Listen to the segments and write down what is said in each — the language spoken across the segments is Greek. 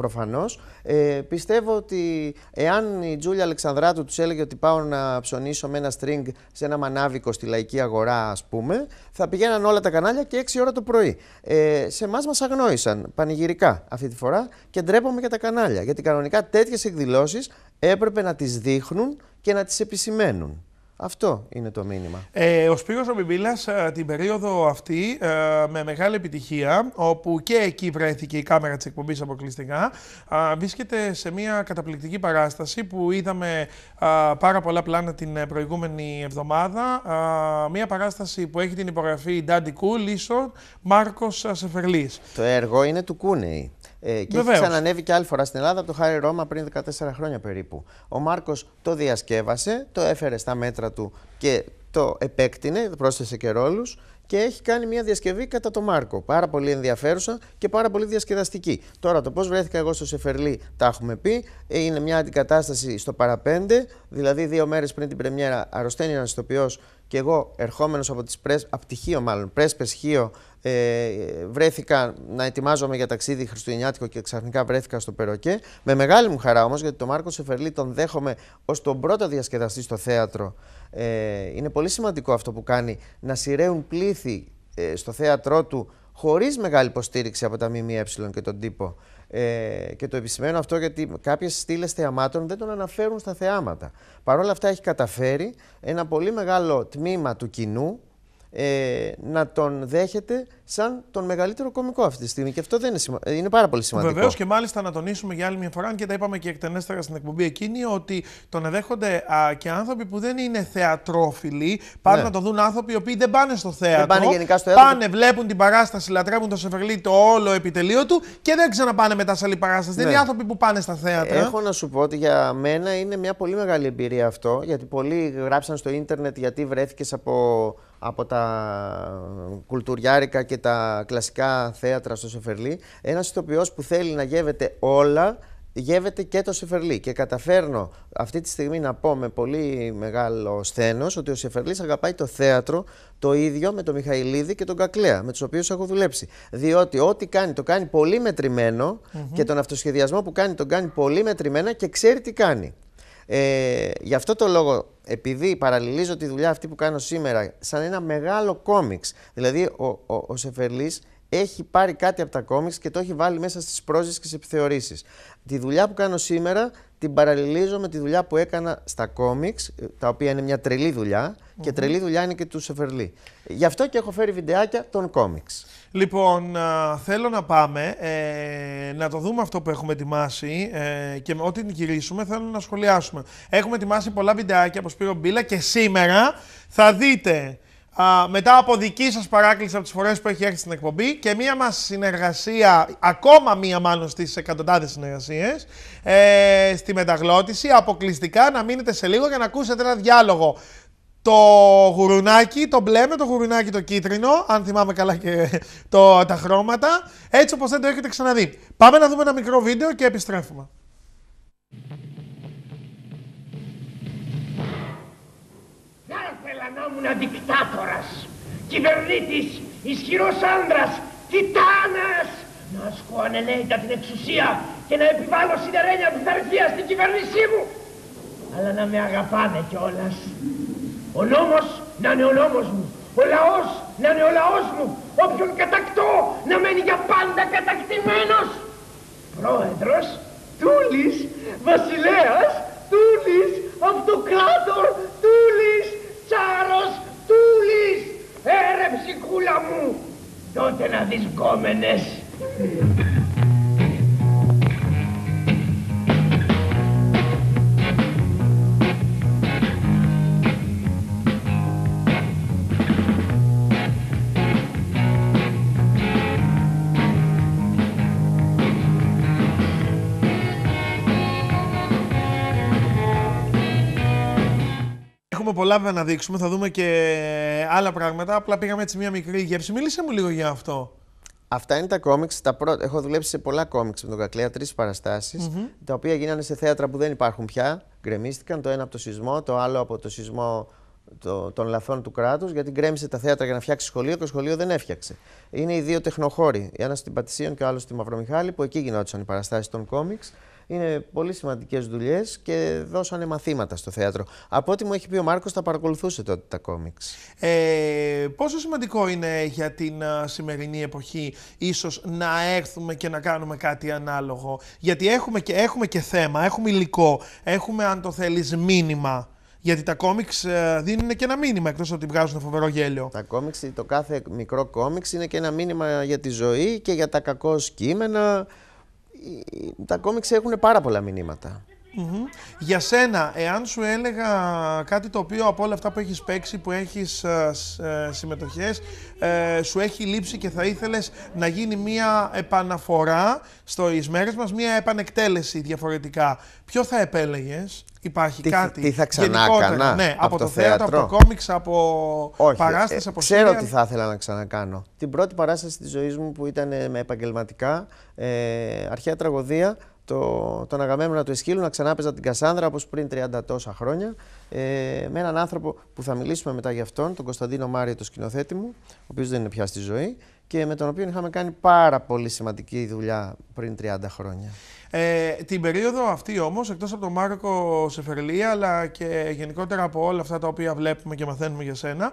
προφανώς. Ε, πιστεύω ότι εάν η Τζούλια Αλεξανδράτου τους έλεγε ότι πάω να ψωνίσω με ένα string σε ένα μανάβικο στη λαϊκή αγορά, ας πούμε, θα πηγαίναν όλα τα κανάλια και 6 ώρα το πρωί. Ε, σε εμάς μας αγνόησαν πανηγυρικά αυτή τη φορά και ντρέπομαι για τα κανάλια. Γιατί κανονικά τέτοιες εκδηλώσεις έπρεπε να τις δείχνουν και να τις επισημαίνουν. Αυτό είναι το μήνυμα. Ε, ο Σπύρος ο ε, την περίοδο αυτή ε, με μεγάλη επιτυχία, όπου και εκεί βρέθηκε η κάμερα της εκπομπής αποκλειστικά, ε, βρίσκεται σε μια καταπληκτική παράσταση που είδαμε πάρα πολλά πλάνα την προηγούμενη εβδομάδα. μια παράσταση που έχει την υπογραφή Daddy Cool, Λίσο, Μάρκος Σεφερλής. Το έργο είναι του Κούνεϊ. Ε, και Βεβαίως. έχει ξανανέβει και άλλη φορά στην Ελλάδα από το Χάρη Ρώμα πριν 14 χρόνια περίπου. Ο Μάρκος το διασκεύασε, το έφερε στα μέτρα του και το επέκτηνε, πρόσθεσε και ρόλους και έχει κάνει μια διασκευή κατά το Μάρκο. Πάρα πολύ ενδιαφέρουσα και πάρα πολύ διασκεδαστική. Τώρα, το πώς βρέθηκα εγώ στο Σεφερλί, τα έχουμε πει. Ε, είναι μια αντικατάσταση στο παραπέντε, δηλαδή δύο μέρες πριν την Πρεμιέρα, αρρωσταίνει ένα ηθοποιός και εγώ ερχόμενος από, τις πρέσ, από τη μάλλον, πρέσπες Χίο, ε, βρέθηκα να ετοιμάζομαι για ταξίδι Χριστουγεννιάτικο και ξαφνικά βρέθηκα στο Περοκέ. Με μεγάλη μου χαρά όμως, γιατί τον Μάρκος Σεφερλί τον δέχομαι ως τον πρώτο διασκεδαστή στο θέατρο. Ε, είναι πολύ σημαντικό αυτό που κάνει να σειραίουν πλήθη ε, στο θέατρό του χωρίς μεγάλη υποστήριξη από τα ΜΜΕ και τον τύπο. Ε, και το επισημαίνω αυτό γιατί κάποιες στήλες θεαμάτων δεν τον αναφέρουν στα θεάματα. Παρ' όλα αυτά έχει καταφέρει ένα πολύ μεγάλο τμήμα του κοινού ε, να τον δέχεται σαν τον μεγαλύτερο κωμικό αυτή τη στιγμή. Και αυτό δεν είναι, σημα... είναι πάρα πολύ σημαντικό. Βεβαίως και μάλιστα να τονίσουμε για άλλη μια φορά, και τα είπαμε και εκτενέστερα στην εκπομπή εκείνη, ότι τον δέχονται α, και άνθρωποι που δεν είναι θεατρόφιλοι. Πάνε ναι. να το δουν άνθρωποι οι οποίοι δεν πάνε στο θέατρο. Δεν πάνε γενικά στο θέατρο. Πάνε, βλέπουν την παράσταση, λατρεύουν το Σεφερλί, το όλο επιτελείο του και δεν ξαναπάνε μετά σε άλλη παράσταση. Ναι. Δεν είναι άνθρωποι που πάνε στα θέατρα. Έχω να σου πω ότι για μένα είναι μια πολύ μεγάλη εμπειρία αυτό, γιατί πολλοί γράψαν στο ίντερνετ γιατί βρέθηκες από από τα κουλτουριάρικα και τα κλασικά θέατρα στο Σεφερλί. Ένας ηθοποιός που θέλει να γεύεται όλα, γεύεται και το Σεφερλί. Και καταφέρνω αυτή τη στιγμή να πω με πολύ μεγάλο σθένος ότι ο Σεφερλής αγαπάει το θέατρο το ίδιο με τον Μιχαηλίδη και τον Κακλέα, με τους οποίους έχω δουλέψει. Διότι ό,τι κάνει το κάνει πολύ μετρημένο και τον αυτοσχεδιασμό που κάνει τον κάνει πολύ μετρημένα και ξέρει τι κάνει. Ε, γι' αυτό το λόγο, επειδή παραλληλίζω τη δουλειά αυτή που κάνω σήμερα σαν ένα μεγάλο κόμιξ, δηλαδή ο, ο, ο Σεφερλής έχει πάρει κάτι από τα κόμιξ και το έχει βάλει μέσα στις πρόζες και στις επιθεωρήσεις. Τη δουλειά που κάνω σήμερα την παραλληλίζω με τη δουλειά που έκανα στα κόμιξ, τα οποία είναι μια τρελή δουλειά και τρελή δουλειά είναι και του Σεφερλή. Γι' αυτό και έχω φέρει βιντεάκια των κόμιξ. Λοιπόν, θέλω να πάμε, ε, να το δούμε αυτό που έχουμε ετοιμάσει ε, και ό,τι την γυρίσουμε θέλω να σχολιάσουμε. Έχουμε ετοιμάσει πολλά βιντεάκια από Σπύρο Μπίλα και σήμερα θα δείτε μετά από δική σας παράκληση από τις φορές που έχει έρθει στην εκπομπή και μία μας συνεργασία, ακόμα μία μάλλον στις εκατοντάδες συνεργασίες, ε, στη μεταγλώτηση, αποκλειστικά να μείνετε σε λίγο για να ακούσετε ένα διάλογο το γουρουνάκι, το μπλε με το γουρουνάκι το κίτρινο, αν θυμάμαι καλά και το, τα χρώματα, έτσι όπως δεν το έχετε ξαναδεί. Πάμε να δούμε ένα μικρό βίντεο και επιστρέφουμε. Θα ήμουν δικτάτορας, κυβερνήτης, ισχυρός άντρας, τιτάνας, να ασκώ ανελέητα την εξουσία και να επιβάλλω σιδερένια πειθαρχία στην κυβέρνησή μου, αλλά να με αγαπάνε κιόλας. Ο νόμος να είναι ο νόμος μου. Ο λαός να είναι ο λαός μου. Όποιον κατακτώ να μένει για πάντα κατακτημένος. Δεις γκόμενες. πολλά να δείξουμε, θα δούμε και άλλα πράγματα. Απλά πήγαμε έτσι μια μικρή γεύση. Μίλησε μου λίγο για αυτό. Αυτά είναι τα κόμιξ. Τα πρώτα... Έχω δουλέψει σε πολλά κόμιξ με τον Κακλέα, τρεις παραστάσεις, τα οποία γίνανε σε θέατρα που δεν υπάρχουν πια. Γκρεμίστηκαν το ένα από το σεισμό, το άλλο από το σεισμό το, των λαθών του κράτους, γιατί γκρέμισε τα θέατρα για να φτιάξει σχολείο και το σχολείο δεν έφτιαξε. Είναι οι δύο τεχνοχώροι, ένας στην Πατησίων και ο άλλος στη Μαυρομιχάλη, που εκεί γινόντουσαν οι παραστάσεις των κόμιξ. Είναι πολύ σημαντικές δουλειές και δώσανε μαθήματα στο θέατρο. Από ό,τι μου έχει πει ο Μάρκος, τα παρακολουθούσε τότε τα κόμιξ. Ε, πόσο σημαντικό είναι για την σημερινή εποχή, ίσως να έρθουμε και να κάνουμε κάτι ανάλογο; Γιατί έχουμε και, έχουμε και θέμα, έχουμε υλικό, έχουμε, αν το θέλεις, μήνυμα. Γιατί τα κόμιξ ε, δίνουν και ένα μήνυμα εκτός ότι βγάζουν φοβερό γέλιο. Τα κόμιξ, το κάθε μικρό κόμιξ είναι και ένα μήνυμα για τη ζωή και για τα κακό κείμενα. Τα κόμιξ έχουν πάρα πολλά μηνύματα. Για σένα, εάν σου έλεγα κάτι το οποίο από όλα αυτά που έχεις παίξει, που έχεις ε, ε, συμμετοχές, ε, σου έχει λείψει και θα ήθελες να γίνει μία επαναφορά στο μέρες μας, μία επανεκτέλεση διαφορετικά, ποιο θα επέλεγες, υπάρχει κάτι Τι θα ξανά έκανα ναι, από, το, θέατρο, από το κόμιξ, από Όχι, παράσταση, ε, από Ξέρω τι θα ήθελα να ξανακάνω. Την πρώτη παράσταση της ζωής μου που ήταν με επαγγελματικά, ε, αρχαία τραγωδία, το, τον Αγαμέμνονα του Εσχύλου να ξανά παίζα την Κασάνδρα όπως πριν 30 τόσα χρόνια. Ε, με έναν άνθρωπο που θα μιλήσουμε μετά για αυτόν, τον Κωνσταντίνο Μάριο, το σκηνοθέτη μου, ο οποίος δεν είναι πια στη ζωή και με τον οποίο είχαμε κάνει πάρα πολύ σημαντική δουλειά πριν 30 χρόνια. Ε, την περίοδο αυτή όμως, εκτός από τον Μάρκο Σεφερλία, αλλά και γενικότερα από όλα αυτά τα οποία βλέπουμε και μαθαίνουμε για σένα,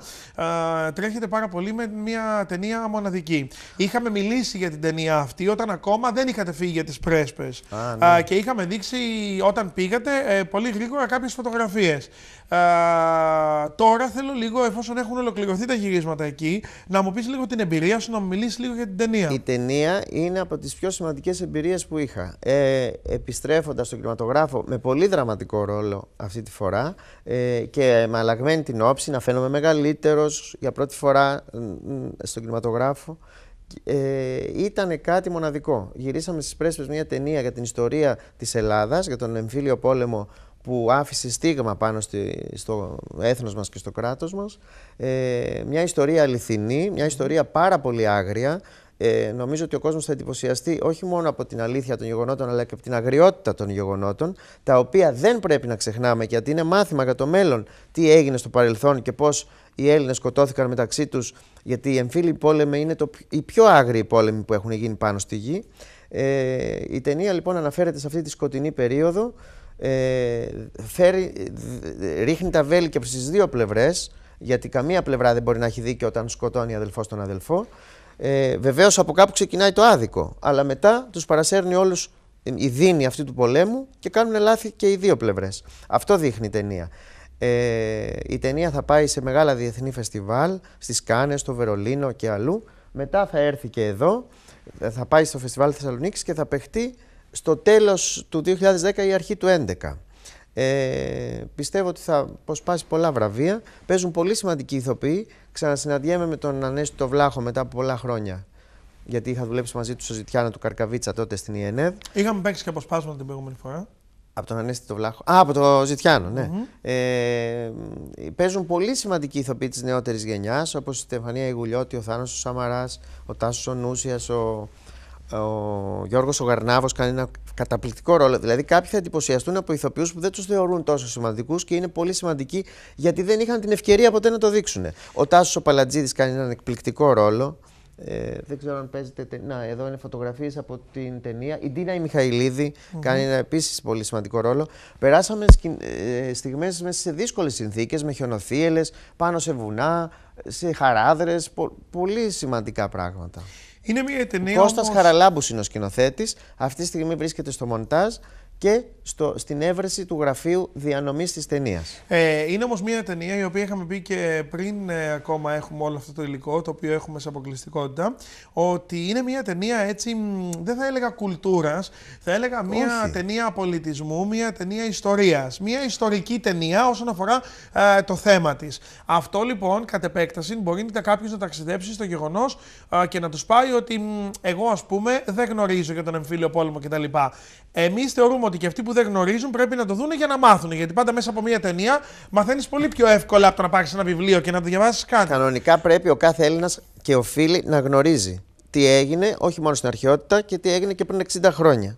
ε, τρέχετε πάρα πολύ με μια ταινία μοναδική. Είχαμε μιλήσει για την ταινία αυτή όταν ακόμα δεν είχατε φύγει για τις πρέσπες. ναι. και είχαμε δείξει όταν πήγατε ε, πολύ γρήγορα κάποιες φωτογραφίες. τώρα θέλω λίγο, εφόσον έχουν ολοκληρωθεί τα γυρίσματα εκεί, να μου πεις λίγο την εμπειρία σου, να μου μιλήσει λίγο για την ταινία. Η ταινία είναι από τις πιο σημαντικές εμπειρίες που είχα. Ε, επιστρέφοντας στον κινηματογράφο με πολύ δραματικό ρόλο αυτή τη φορά ε, και με αλλαγμένη την όψη, να φαίνομαι μεγαλύτερος για πρώτη φορά στον κινηματογράφο. Ε, ήταν κάτι μοναδικό. Γυρίσαμε στις πρέσπες μια ταινία για την ιστορία της Ελλάδας, για τον εμφύλιο πόλεμο που άφησε στίγμα πάνω στη, στο έθνος μας και στο κράτος μας. Ε, μια ιστορία αληθινή, μια ιστορία πάρα πολύ άγρια, ε, νομίζω ότι ο κόσμος θα εντυπωσιαστεί όχι μόνο από την αλήθεια των γεγονότων, αλλά και από την αγριότητα των γεγονότων, τα οποία δεν πρέπει να ξεχνάμε, γιατί είναι μάθημα για το μέλλον τι έγινε στο παρελθόν και πώς οι Έλληνες σκοτώθηκαν μεταξύ τους, γιατί οι εμφύλοι πόλεμοι είναι το, οι πιο άγριοι πόλεμοι που έχουν γίνει πάνω στη γη. Ε, η ταινία λοιπόν αναφέρεται σε αυτή τη σκοτεινή περίοδο, ε, φέρει, ρίχνει τα βέλη και από τις δύο πλευρές, γιατί καμία πλευρά δεν μπορεί να έχει δίκιο όταν σκοτώνει αδελφό τον αδελφό. Ε, Βεβαίως από κάπου ξεκινάει το άδικο, αλλά μετά τους παρασέρνει όλους η δίνη αυτή του πολέμου και κάνουν λάθη και οι δύο πλευρές. Αυτό δείχνει η ταινία. Ε, η ταινία θα πάει σε μεγάλα διεθνή φεστιβάλ, στις Κάνες, στο Βερολίνο και αλλού. Μετά θα έρθει και εδώ, θα πάει στο φεστιβάλ Θεσσαλονίκης και θα παιχτεί στο τέλος του 2010 ή αρχή του 2011. Ε, πιστεύω ότι θα αποσπάσει πολλά βραβεία. Παίζουν πολύ σημαντικοί ηθοποιοί. Ξανασυναντιέμαι με τον Ανέστη το Βλάχο μετά από πολλά χρόνια. Γιατί είχα δουλέψει μαζί του στο Ζητιάνο του Καρκαβίτσα τότε στην ΙΕΝΕΔ. Είχαμε παίξει και αποσπάσματα την προηγούμενη φορά. Από τον Ανέστη το Βλάχο. Α, από το Ζητιάνο, ναι. Ε, παίζουν πολύ σημαντικοί ηθοποιοί της νεότερης γενιάς, όπως η Στεφανία Ιγουλιώτη, ο Θάνος ο Σαμαράς, ο Τάσος ο Νούσιας, ο ο Γιώργος ο Γαρνάβο κάνει ένα καταπληκτικό ρόλο. Δηλαδή, κάποιοι θα εντυπωσιαστούν από ηθοποιούς που δεν τους θεωρούν τόσο σημαντικούς και είναι πολύ σημαντικοί γιατί δεν είχαν την ευκαιρία ποτέ να το δείξουν. Ο Τάσος ο Παλατζίδης κάνει έναν εκπληκτικό ρόλο. Ε, δεν ξέρω αν παίζετε. Να, εδώ είναι φωτογραφίες από την ταινία. Η Ντίνα η Μιχαηλίδη mm-hmm. κάνει ένα επίσης πολύ σημαντικό ρόλο. Περάσαμε ε, στιγμές μέσα σε δύσκολες συνθήκες, με χιονοθύελες, πάνω σε βουνά, σε χαράδρες. Πο, πολύ σημαντικά πράγματα. Είναι μια ταινία. Ο Κώστας όμως... Χαραλάμπους είναι ο σκηνοθέτης. Αυτή τη στιγμή βρίσκεται στο μοντάζ και στο, στην έβρεση του γραφείου διανομής της ταινίας. Ε, είναι όμως μια ταινία η οποία είχαμε πει και πριν ε, ακόμα έχουμε όλο αυτό το υλικό, το οποίο έχουμε σε αποκλειστικότητα, ότι είναι μια ταινία έτσι, δεν θα έλεγα κουλτούρας, θα έλεγα μια ταινία πολιτισμού, μια ταινία ιστορίας. Μια ιστορική ταινία όσον αφορά ε, το θέμα της. Αυτό λοιπόν κατ' επέκταση μπορεί να κάποιος να ταξιδέψει στο γεγονός ε, και να τους πάει ότι εγώ ας πούμε δεν γνωρίζω για τον εμφύλιο πόλεμο κτλ. Εμείς θεωρούμε ότι και αυτοί που δεν γνωρίζουν πρέπει να το δουν για να μάθουν. Γιατί πάντα μέσα από μια ταινία μαθαίνεις πολύ πιο εύκολα από το να πάρεις ένα βιβλίο και να το διαβάσεις κάτι. Κανονικά πρέπει ο κάθε Έλληνας και οφείλει να γνωρίζει τι έγινε όχι μόνο στην αρχαιότητα και τι έγινε και πριν 60 χρόνια.